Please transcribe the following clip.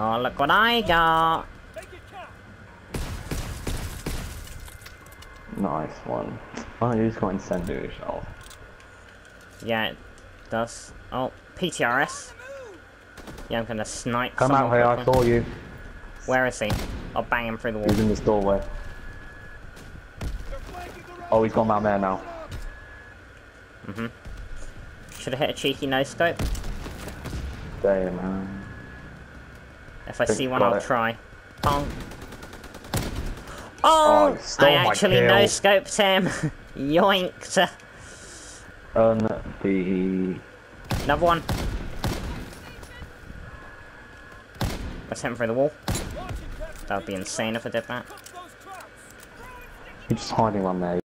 Oh, look what I got. Nice one. Oh, you just got incendiary shell. Yeah, it does. Oh, PTRS. Yeah, I'm gonna snipe Come out here, I saw you. Where is he? I'll bang him through the wall. He's in this doorway. Oh, he's gone down there now. Mm-hmm. Should have hit a cheeky no scope. Damn, man. If I Think see one, I'll it. try. Pong. Oh, Oh! I actually no scoped him. Yoinked. the Another one. Let's hit him through the wall. That would be insane if I did that. You're just hiding one there.